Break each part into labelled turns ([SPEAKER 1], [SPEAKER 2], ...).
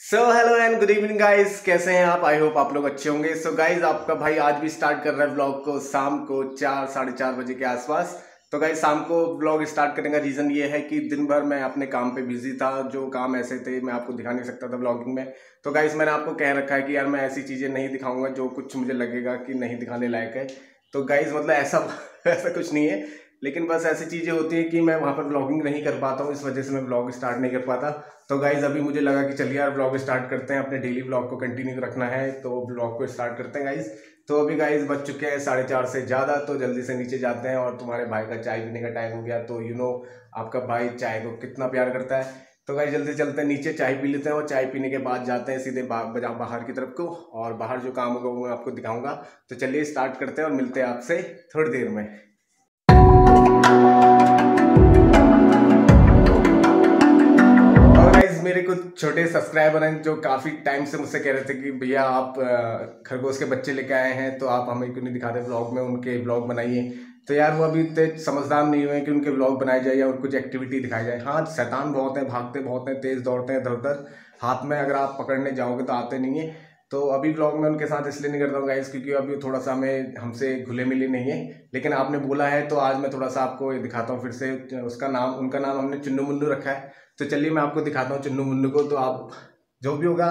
[SPEAKER 1] So hello and good evening guys कैसे हैं आप? आई होप आप लोग अच्छे होंगे। सो so गाइस आपका भाई आज भी स्टार्ट कर रहा है ब्लॉग को शाम को चार, साढ़े चार बजे के आसपास। तो गाइस शाम को ब्लॉग स्टार्ट करने का रीज़न ये है कि दिन भर मैं अपने काम पे बिज़ी था। जो काम ऐसे थे, मैं आपको दिखा नहीं सकता था ब्लॉगिंग में। तो गाइस मैंने आपको कह रखा है कि यार, मैं ऐसी चीज़ें नहीं दिखाऊँगा जो कुछ मुझे लगेगा कि नहीं दिखाने लायक है। तो गाइज़ मतलब ऐसा ऐसा कुछ नहीं है। लेकिन बस ऐसी चीज़ें होती हैं कि मैं वहाँ पर ब्लॉगिंग नहीं कर पाता हूँ, इस वजह से मैं ब्लॉग स्टार्ट नहीं कर पाता। तो गाइज़ अभी मुझे लगा कि चलिए यार ब्लॉग स्टार्ट करते हैं, अपने डेली ब्लॉग को कंटिन्यू रखना है तो ब्लॉग को स्टार्ट करते हैं गाइज़ तो अभी गाइज़ बच चुके हैं साढ़े चार से ज़्यादा तो जल्दी से नीचे जाते हैं और तुम्हारे भाई का चाय पीने का टाइम हो गया तो यू नो आपका भाई चाय को कितना प्यार करता है। तो गाइज़ जल्दी चलते हैं नीचे, चाय पी लेते हैं और चाय पीने के बाद जाते हैं सीधे बाहर की तरफ़ को और बाहर जो काम होगा वो मैं आपको दिखाऊँगा। तो चलिए स्टार्ट करते हैं और मिलते हैं आपसे थोड़ी देर में। मेरे कुछ छोटे सब्सक्राइबर हैं जो काफ़ी टाइम से मुझसे कह रहे थे कि भैया आप खरगोश के बच्चे लेके आए हैं तो आप हमें क्यों नहीं दिखाते ब्लॉग में, उनके ब्लॉग बनाइए। तो यार वो अभी इतने समझदार नहीं हुए कि उनके ब्लॉग बनाए जाए या उनकी कुछ एक्टिविटी दिखाई जाए। हाँ शैतान बहुत हैं, भागते बहुत हैं, तेज़ दौड़ते हैं इधर उधर हाथ में अगर आप पकड़ने जाओगे तो आते नहीं है। तो अभी ब्लॉग में उनके साथ इसलिए नहीं करता हूँ गाइस क्योंकि अभी थोड़ा सा हमें, हमसे घुले मिले नहीं है। लेकिन आपने बोला है तो आज मैं थोड़ा सा आपको दिखाता हूँ फिर से। उसका नाम, उनका नाम हमने चुन्नू मुन्नू रखा है। तो चलिए मैं आपको दिखाता हूँ चुन्नू मुन्नू को तो आप जो भी होगा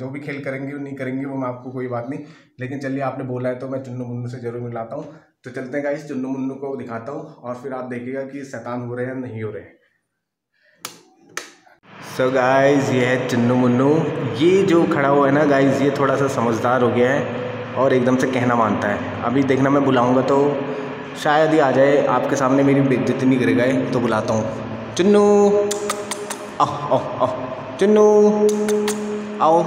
[SPEAKER 1] जो भी खेल करेंगे, नहीं करेंगे, वो मैं आपको कोई बात नहीं। लेकिन चलिए आपने बोला है तो मैं चुन्नू मुन्नू से ज़रूर मिलाता हूँ। तो चलते हैं गाइस चुन्नू मुन्नू को दिखाता हूँ और फिर आप देखिएगा कि शैतान हो रहे हैं नहीं हो रहे हैं। सो so गाइस ये है चुन्नू मुन्नू। ये जो खड़ा हुआ है ना गाइस ये थोड़ा सा समझदार हो गया है और एकदम से कहना मानता है। अभी देखना मैं बुलाऊँगा तो शायद ही आ जाए, आपके सामने मेरी बेइज्जती नहीं कर गए तो बुलाता हूँ। चुन्नू! आओ आओ आओ चुन्नू आओ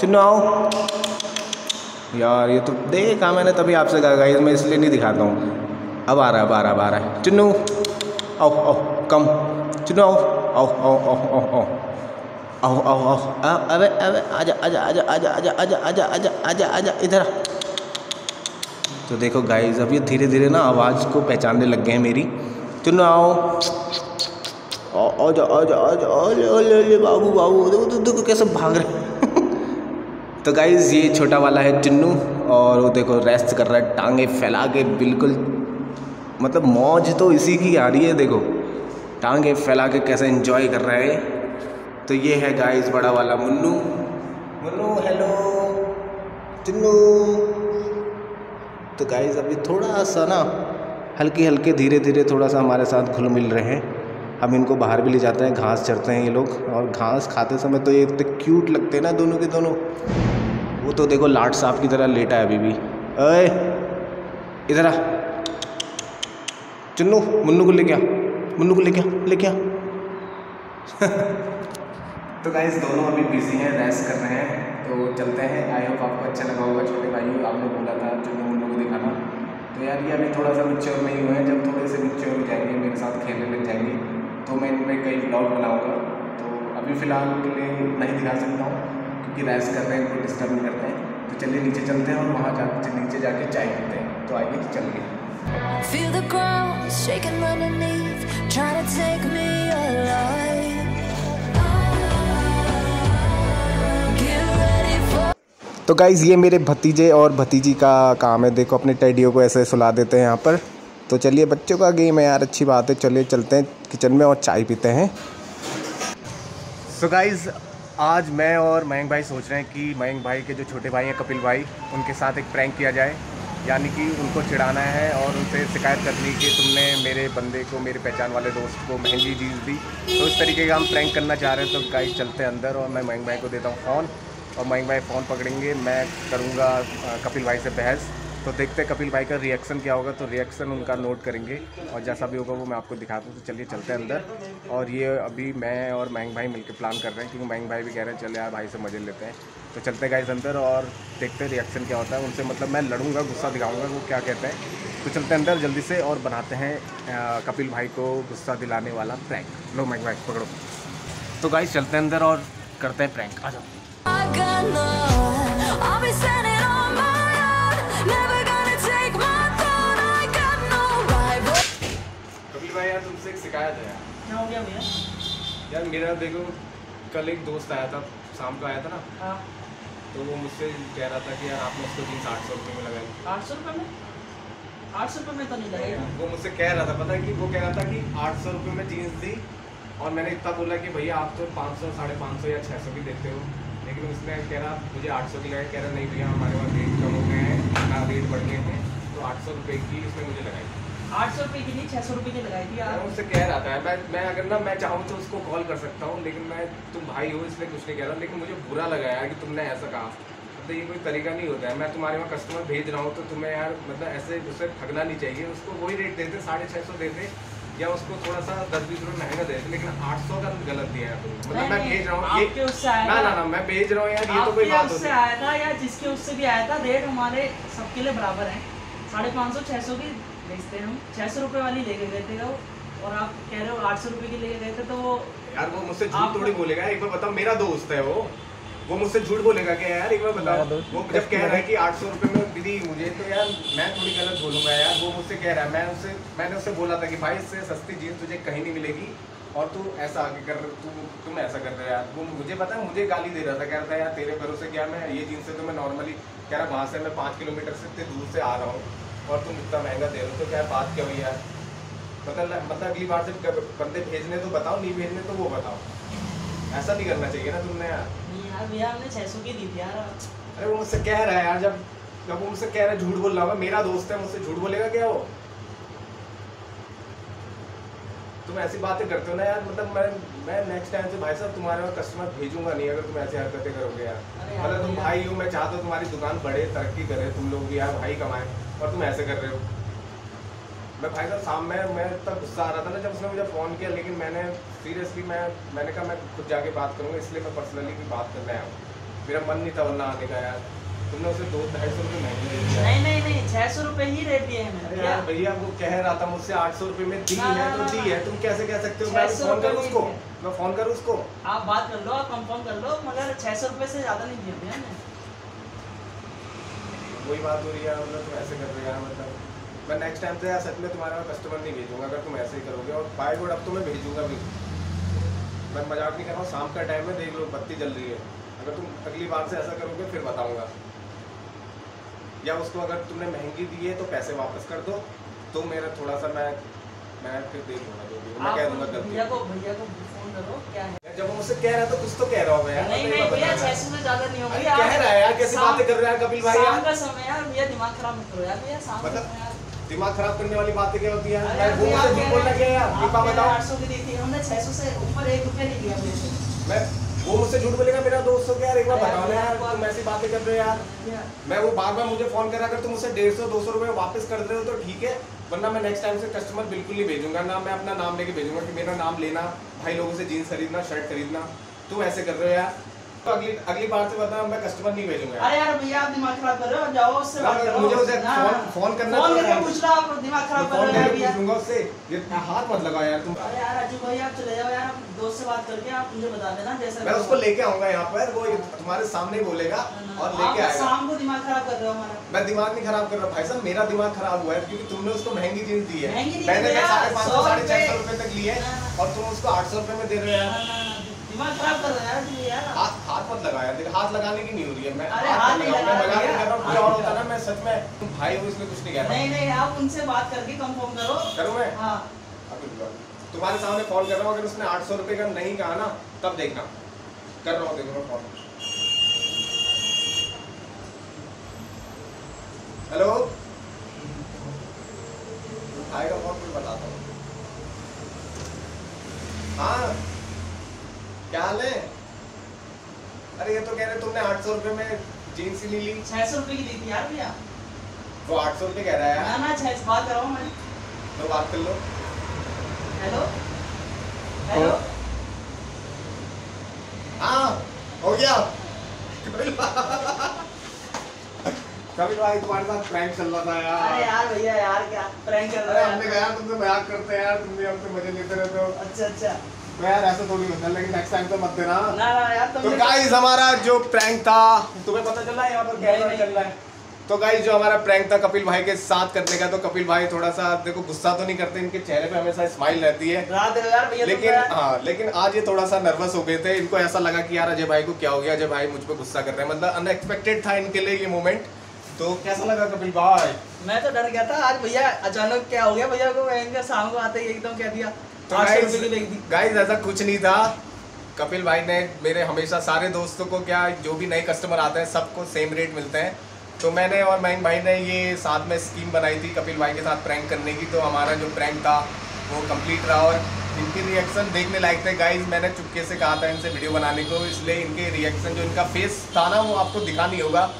[SPEAKER 1] चुन्नू आओ यार ये तो देखा मैंने तभी आपसे कहा गाइस मैं इसलिए नहीं दिखाता हूँ अब आ रहा है अब आ रहा है अब आ रहा है चुन्नू आओ आओ कम चुन्नू आओ आओ आओ आओ आओ आओ आओ आओ आओ अबे अबे आजा आजा आजा आजा आजा आजा आजा आजा आजा आजा इधर तो देखो गाइस अब ये धीरे धीरे ना आवाज़ को पहचानने लग गए हैं मेरी चुन्नू आओ आजा आजा आजा बाबू बाबू, देखो देखो कैसे भाग रहे तो गाइज़ ये छोटा वाला है चिन्नू, और वो देखो रेस्ट कर रहा है, टांगे फैला के बिल्कुल मतलब मौज तो इसी की आ रही है, देखो। टांगे फैला के कैसे इंजॉय कर रहा है। तो ये है गाइस बड़ा वाला मुन्नू। मुन्नू हेलो चिन्नू। तो गाइस अभी थोड़ा सा ना हल्के हल्के धीरे धीरे थोड़ा सा हमारे साथ घुल मिल रहे हैं। हम इनको बाहर भी ले जाते हैं, घास चढ़ते हैं ये लोग। और घास खाते समय तो ये इतने क्यूट लगते हैं ना दोनों के दोनों। वो तो देखो लाट साफ़ की तरह लेटा है अभी भी। अरे इधर आ। चुन्नू, मुन्नू को लेके आ। मुन्नू को लेके आ लेके आ। तो गाइस दोनों अभी बिज़ी हैं रेस्ट कर रहे हैं। तो चलते हैं। आई होप आपको अच्छा लगा होगा, छोटे भाई आपने बोला था चुन्नू, मुन्नू को दिखाना। तो यार, ये अभी थोड़ा सा मिच्योर नहीं हुए हैं। जब थोड़े से मिच्योर हो जाएँगे, मेरे साथ खेलने लग जाएँगे। तो मैं इनमें कई ब्लॉग बनाऊँगा। तो अभी फ़िलहाल के लिए नहीं दिखा सकता हूँ क्योंकि रेस्ट कर रहे हैं कोई डिस्टर्ब नहीं करते हैं। तो चलिए नीचे चलते हैं और वहाँ जा नीचे जाके चाय पीते हैं। तो आइए चलिए। Feel the ground shaking underneath, trying to take me alive. तो गाइज़ ये मेरे भतीजे और भतीजी का काम है। देखो अपने टेडियो को ऐसे सुला देते हैं यहाँ पर। तो चलिए, बच्चों का गेम है यार, अच्छी बात है। चलिए, चलते हैं किचन में और चाय पीते हैं। सो so गाइज़ आज मैं और मयंक भाई सोच रहे हैं कि मयंक भाई के जो छोटे भाई हैं, कपिल भाई, उनके साथ एक प्रैंक किया जाए। यानी कि उनको चिढ़ाना है और उनसे शिकायत करनी कि तुमने मेरे बंदे को, मेरे पहचान वाले दोस्त को महँगी चीज़ दी। तो इस तरीके का हम प्रैंक करना चाह रहे हैं। तो गाइस चलते हैं अंदर और मैं मयंक भाई को देता हूँ फ़ोन और मयंक भाई फ़ोन पकड़ेंगे। मैं करूँगा कपिल भाई से बहस। तो देखते हैं कपिल भाई का रिएक्शन क्या होगा तो रिएक्शन उनका नोट करेंगे। और जैसा भी होगा वो मैं आपको दिखाता हूँ तो चलिए चलते हैं अंदर। और ये अभी मैं और महंग भाई मिलकर प्लान कर रहे हैं, क्योंकि महंग भाई भी कह रहे हैं, चले यार भाई से मज़े लेते हैं। तो चलते गाइस अंदर और देखते हैं रिएक्शन क्या होता है। उनसे मतलब मैं लड़ूँगा, गुस्सा दिखाऊँगा, वो क्या कहते हैं। तो चलते हैं अंदर जल्दी से और बनाते हैं कपिल भाई को गुस्सा दिलाने वाला प्रैंक लो महंग भाई, पकड़ो। तो गाइस चलते हैं अंदर और करते हैं प्रैंक आ जाओ।
[SPEAKER 2] यार तुमसे एक शिकायत है।
[SPEAKER 3] क्या हो गया भैया?
[SPEAKER 2] यार मेरा देखो
[SPEAKER 1] कल एक दोस्त आया था शाम को आया था ना।
[SPEAKER 2] हाँ।
[SPEAKER 1] तो वो मुझसे कह रहा था कि यार आपने उसको जीन्स आठ सौ रुपये में लगाई
[SPEAKER 2] आठ सौ रुपये में? आठ सौ रुपये में तो नहीं लगेगा
[SPEAKER 1] वो मुझसे कह रहा था पता है कि वो कह रहा था कि आठ सौ रुपये में जीन्स दी और मैंने इतना बोला कि भैया आप तो पाँच सौ साढ़े पाँच सौ या छः सौ की देते हो। लेकिन उसने कह रहा मुझे आठ सौ की लगाई कह रहा नहीं भैया हमारे वहाँ रेट कम हो गए हैं ना रेट बढ़ गए हैं तो आठ सौ रुपये की उसने मुझे लगाई।
[SPEAKER 2] आठ सौ रुपये की नहीं छः सौ रुपये की लगाई थी
[SPEAKER 1] मैं
[SPEAKER 2] आप
[SPEAKER 1] उससे कह रहा था मैं मैं अगर ना मैं चाहूँ तो उसको कॉल कर सकता हूँ लेकिन मैं तुम भाई हो इसलिए कुछ नहीं कह रहा लेकिन मुझे बुरा लगा यार कि तुमने ऐसा कहा। मतलब ये कोई तरीका नहीं होता है मैं तुम्हारे वहाँ कस्टमर भेज रहा हूँ तो तुम्हें यार मतलब ऐसे ठगना नहीं चाहिए। उसको वही रेट देते साढ़े छः सौ देते या उसको थोड़ा सा दस बीस रुपये महँगा देते लेकिन आठ सौ का गलत दिया है मतलब मैं
[SPEAKER 2] नहीं,
[SPEAKER 1] भेज रहा हूँ ये ना ना ना मैं भेज रहा हूँ यार ये तो कोई बात
[SPEAKER 2] उससे आया था या जिसके उससे भी आया था रेट हमारे सबके लिए बराबर है। साढ़े पाँच सौ छः सौ की बेचते हैं हम। छः सौ रुपये वाली लेके गए थे वो और आप कह रहे हो आठ सौ रुपये की लेके गए थे तो वो
[SPEAKER 1] यार वो मुझसे झूठ थोड़ी बोलेगा। एक बार बताओ मेरा दोस्त है वो। वो मुझसे झूठ बोलेगा क्या यार? एक बार बताओ। वो जब कह रहा है कि आठ सौ रुपये में दीदी मुझे तो यार मैं थोड़ी गलत बोलूँगा यार। वो मुझसे कह रहा है मैं उससे मैंने उससे बोला था कि भाई इससे सस्ती जीन्स तुझे कहीं नहीं मिलेगी और तू ऐसा आगे कर तू तुम ऐसा कर रहे हो यार। वो मुझे पता है मुझे गाली दे रहा था कह रहा था यार तेरे भरोसे क्या मैं ये जीन्स से तो मैं नॉर्मली कह रहा वहाँ से मैं पाँच किलोमीटर से इतने दूर से आ रहा हूँ। और तुम इतना महँगा दे रहे हो तो क्या बात क्या हुई यार? मतलब मतलब अगली बार से बंदे भेजने तो बताओ नहीं भेजने तो वो बताओ। ऐसा नहीं करना चाहिए ना तुमने यार।
[SPEAKER 2] यार भैया हमने छः सौ की दी थी यार।
[SPEAKER 1] अरे वो मुझसे कह रहा है यार जब जब वो मुझसे कह रहा है झूठ बोल रहा होगा मेरा दोस्त है मुझसे झूठ बोलेगा क्या वो? तुम ऐसी बातें करते हो ना यार मतलब मैं मैं नेक्स्ट टाइम से भाई साहब तुम्हारे वहाँ कस्टमर भेजूँगा नहीं अगर तुम ऐसी हरकतें करोगे यार। मतलब तुम भाई हो मैं चाहता हूँ तुम्हारी दुकान बढ़े तरक्की करे तुम लोग भी यार भाई कमाए। और तुम ऐसे कर रहे हो। मैं भाई साहब शाम में मैं तब गुस्सा आ रहा था ना जब उसने मुझे फ़ोन किया लेकिन मैंने सीरियसली मैं मैंने कहा मैं खुद जाके बात करूँगा इसलिए मैं पर्सनली भी बात कर रहा हूँ। मेरा मन नहीं था वरना आने का यार। तुमने उसे दो ढाई सौ रुपये महँगे दे दिया
[SPEAKER 2] नहीं नहीं नहीं छः सौ रुपये ही रेट दिए हैं
[SPEAKER 1] अरे यार भैया वो कह रहा था मुझसे आठ सौ रुपये में दी है तो दी है तुम कैसे कह सकते हो? मैं फ़ोन करूँ उसको? मैं फ़ोन करूँ उसको?
[SPEAKER 2] आप बात कर लो आप कंफर्म कर लो मगर छः सौ रुपये से ज़्यादा नहीं दिए भैया
[SPEAKER 1] वही बात हो रही है मतलब तुम ऐसे कर रहे हो यार मतलब। मैं नेक्स्ट टाइम से यार सच में तुम्हारा कस्टमर नहीं भेजूँगा अगर तुम ऐसे ही करोगे। और बाय गोड अब तो मैं भेजूँगा भी। मैं मज़ाक नहीं कर रहा हूँ शाम का टाइम है देख लो बत्ती जल रही है। अगर तुम अगली बार से ऐसा करोगे फिर बताऊँगा। या उसको अगर तुमने महँगी दी है तो पैसे वापस कर दो। तो मेरा थोड़ा सा मैं मैं फिर देख लूँगा जो भी मैं कह दूँगा गलती।
[SPEAKER 2] भैया को भैया को फ़ोन करो क्या है?
[SPEAKER 1] जब हम उससे कह रहे हैं तो कुछ तो कह रहा होगा यार
[SPEAKER 2] नहीं नहीं भैया
[SPEAKER 1] बता रहा
[SPEAKER 2] छः
[SPEAKER 1] है।
[SPEAKER 2] सौ से ज़्यादा नहीं होगा
[SPEAKER 1] कह रहा है यार कैसी बातें कर रहा है कपिल भाई
[SPEAKER 2] शाम का समय यार भैया दिमाग खराब मत करो यार भैया शाम का
[SPEAKER 1] मतलब दिमाग खराब करने वाली बातें क्या होती है? मैं झूठ बोलना क्या यार बताओ।
[SPEAKER 2] आठ सौ की दी थी हमने छः सौ से ऊपर रुपया नहीं दिया
[SPEAKER 1] मैं वो मुझसे झूठ बोलेगा मेरा दोस्त हो यार एक बार बताओ ना
[SPEAKER 2] यार,
[SPEAKER 1] तुम ऐसी बातें कर रहे हो यार। मैं वो बार बार मुझे फ़ोन कर रहा अगर तुम मुझसे डेढ़ सौ दो सौ रुपये वापस कर रहे हो तो ठीक है वरना मैं नेक्स्ट टाइम से कस्टमर बिल्कुल नहीं भेजूँगा ना मैं अपना नाम लेके भेजूँगा कि मेरा नाम लेना भाई लोगों से जीन्स खरीदना शर्ट खरीदना तुम ऐसे कर रहे हो यार। तो अगली अगली बार से बता मैं कस्टमर नहीं भेजूँगा।
[SPEAKER 2] अरे यार भैया आप दिमाग खराब कर रहे हो जाओ उससे बात करो।
[SPEAKER 1] मुझे उसे फोन- फ़ोन करना
[SPEAKER 2] फ़ोन
[SPEAKER 1] तो
[SPEAKER 2] करके पूछ लो आप दिमाग खराब कर रहे हो भैया।
[SPEAKER 1] पूछूँगा उससे हाथ मत लगाओ यार तुम
[SPEAKER 2] अरे यार राजू भाई आप चले जाओ यार दोस्त से बात करके आप मुझे बता देना जैसा
[SPEAKER 1] मैं उसको लेके आऊँगा यहाँ पर वो तुम्हारे सामने बोलेगा और लेके आएगा।
[SPEAKER 2] शाम को दिमाग खराब कर रहे हो हमारा।
[SPEAKER 1] मैं दिमाग नहीं खराब कर रहा भाई साहब मेरा दिमाग खराब हुआ है क्योंकि तुमने उसको महँगी जींस दी है। मैंने
[SPEAKER 2] यार,
[SPEAKER 1] साढ़े पाँच सौ साढ़े छह सौ
[SPEAKER 2] रुपए।
[SPEAKER 1] तक ली है
[SPEAKER 2] हाँ।
[SPEAKER 1] और तुम उसको आठ सौ रुपए में दे रहे हो
[SPEAKER 2] दिमाग खराब कर रहे हो यार
[SPEAKER 1] हाथ हाथ मत लगाया देख हाथ लगाने की नहीं हो रही है। मैं
[SPEAKER 2] अरे
[SPEAKER 1] हाथ
[SPEAKER 2] नहीं लगा रहा
[SPEAKER 1] हूँ और होता ना मैं सच में तुम भाई हो इसलिए कुछ नहीं कह रहा
[SPEAKER 2] नहीं नहीं आप उनसे बात करके कंफर्म करो।
[SPEAKER 1] करूँ मैं?
[SPEAKER 2] हाँ।
[SPEAKER 1] तुम्हारे सामने कॉल कर रहा हूँ अगर उसने आठ सौ रुपये का नहीं कहा ना तब देखना। कर रहा हूँ देखो मैं कॉल हेलो आएगा फ़ोन मैं बताता हूँ। हाँ। क्या हाल है? अरे ये तो कह रहे तुमने आठ सौ रुपये में जीन्स ही नहीं ली।
[SPEAKER 2] छह सौ रुपए की दी थी यार भैया।
[SPEAKER 1] वो आठ सौ रुपये कह रहा है
[SPEAKER 2] ना छह बात कर रहा हूँ मैं।
[SPEAKER 1] तो बात कर लो।
[SPEAKER 2] हेलो हेलो
[SPEAKER 1] हाँ हो गया। कपिल भाई तुम्हारे साथ प्रैंक चल रहा था
[SPEAKER 2] अरे
[SPEAKER 1] यार
[SPEAKER 2] यार भैया यार क्या प्रैंक
[SPEAKER 1] अरे
[SPEAKER 2] रहे
[SPEAKER 1] हमने कहा यार तुमसे मज़ाक करते हैं यार तुम भी हमसे मज़े लेते रहते हो
[SPEAKER 2] अच्छा अच्छा।
[SPEAKER 1] तो यार ऐसा थोड़ी होता है लेकिन नेक्स्ट टाइम तो मत देना।
[SPEAKER 2] ना ना यार
[SPEAKER 1] तो गाइस हमारा जो प्रैंक था तुम्हें पता चला है यहाँ पर कैमरा चल रहा है? तो गाइस जो हमारा प्रैंक था कपिल भाई के साथ करने का तो कपिल भाई थोड़ा सा देखो गुस्सा तो नहीं करते इनके चेहरे पे हमेशा स्माइल रहती है।
[SPEAKER 2] तो
[SPEAKER 1] लेकिन हाँ लेकिन आज ये थोड़ा सा नर्वस हो गए थे इनको ऐसा लगा कि यार अजय भाई को क्या हो गया अजय भाई मुझ पर गुस्सा कर रहे हैं। मतलब अनएक्सपेक्टेड था इनके लिए ये मोमेंट तो कैसा लगा कपिल भाई?
[SPEAKER 2] मैं तो डर गया था आज भैया अचानक क्या हो गया भैया को शाम को आते ही एकदम कह दिया।
[SPEAKER 1] तो
[SPEAKER 2] लेके दी
[SPEAKER 1] गाइस ऐसा कुछ नहीं था। कपिल भाई ने मेरे हमेशा सारे दोस्तों को क्या जो भी नए कस्टमर आते हैं सबको सेम रेट मिलते हैं। तो मैंने और मयंक भाई ने ये साथ में स्कीम बनाई थी कपिल भाई के साथ प्रैंक करने की तो हमारा जो प्रैंक था वो कंप्लीट रहा और इनके रिएक्शन देखने लायक थे। गाइज़ मैंने चुपके से कहा था इनसे वीडियो बनाने को, इसलिए इनके रिएक्शन जो इनका फेस था ना, वो आपको दिखा नहीं होगा।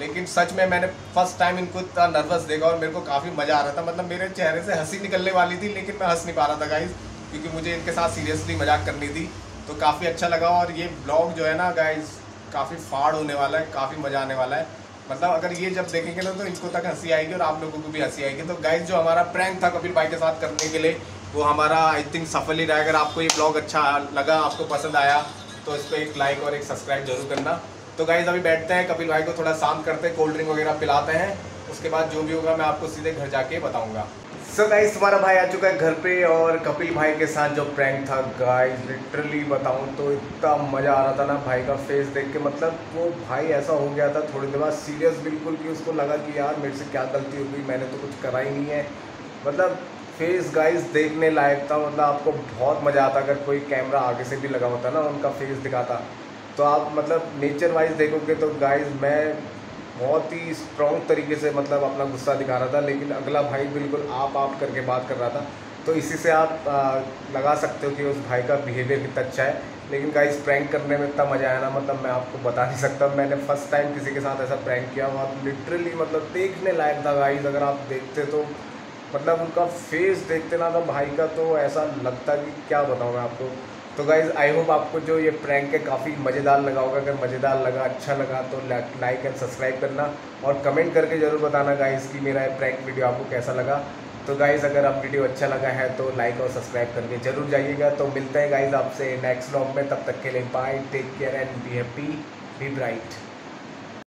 [SPEAKER 1] लेकिन सच में मैंने फ़र्स्ट टाइम इनको इतना नर्वस देखा और मेरे को काफ़ी मज़ा आ रहा था। मतलब मेरे चेहरे से हँसी निकलने वाली थी, लेकिन मैं हंस नहीं पा रहा था गाइज़ क्योंकि मुझे इनके साथ सीरियसली मज़ाक करनी थी। तो काफ़ी अच्छा लगा और ये ब्लॉग जो है ना गाइज़ काफ़ी फाड़ होने वाला है, काफ़ी मज़ा आने वाला है। मतलब अगर ये जब देखेंगे ना तो इनको तक हँसी आएगी और आप लोगों को भी हँसी आएगी। तो गाइज़ जो हमारा प्रैंक था कपिल भाई के साथ करने के लिए, वो हमारा आई थिंक सफल ही रहा। अगर आपको ये ब्लॉग अच्छा लगा, आपको पसंद आया तो इस पर एक लाइक और एक सब्सक्राइब ज़रूर करना। तो गाइज़ अभी बैठते हैं, कपिल भाई को थोड़ा शांत करते हैं कोल्ड ड्रिंक वगैरह पिलाते हैं। उसके बाद जो भी होगा, मैं आपको सीधे घर जाके बताऊँगा। सो गाइस तुम्हारा भाई आ चुका है घर पे और कपिल भाई के साथ जो प्रैंक था गाइस लिटरली बताऊँ तो इतना मज़ा आ रहा था ना भाई का फेस देख के। मतलब वो भाई ऐसा हो गया था थोड़ी देर बाद सीरियस बिल्कुल कि उसको लगा कि यार मेरे से क्या गलती हो गई, मैंने तो कुछ करा ही नहीं है। मतलब फेस गाइस देखने लायक था मतलब आपको बहुत मज़ा आता अगर कोई कैमरा आगे से भी लगा होता ना, उनका फेस दिखाता। तो आप मतलब नेचर वाइज देखोगे तो गाइस मैं बहुत ही स्ट्रॉन्ग तरीके से मतलब अपना गुस्सा दिखा रहा था लेकिन अगला भाई बिल्कुल आप आप करके बात कर रहा था। तो इसी से आप आ, लगा सकते हो कि उस भाई का बिहेवियर कितना अच्छा है। लेकिन गाइस प्रैंक करने में इतना मज़ा आया ना मतलब मैं आपको बता नहीं सकता। मैंने फ़र्स्ट टाइम किसी के साथ ऐसा प्रैंक किया और लिटरली मतलब देखने लायक था गाइस अगर आप देखते तो। मतलब उनका फेस देखते ना तो भाई का तो ऐसा लगता कि क्या बताऊँ मैं आपको। तो गाइज़ आई होप आपको जो ये प्रैंक है काफ़ी मज़ेदार लगा होगा। अगर मज़ेदार लगा अच्छा लगा तो लाइक एंड सब्सक्राइब करना और कमेंट करके ज़रूर बताना गाइज़ कि मेरा ये प्रैंक वीडियो आपको कैसा लगा। तो गाइज़ अगर आप वीडियो अच्छा लगा है तो लाइक और सब्सक्राइब करके ज़रूर जाइएगा। तो मिलते हैं गाइज़ आपसे नेक्स्ट ब्लॉग में। तब तक के लिए bye take care and be happy be bright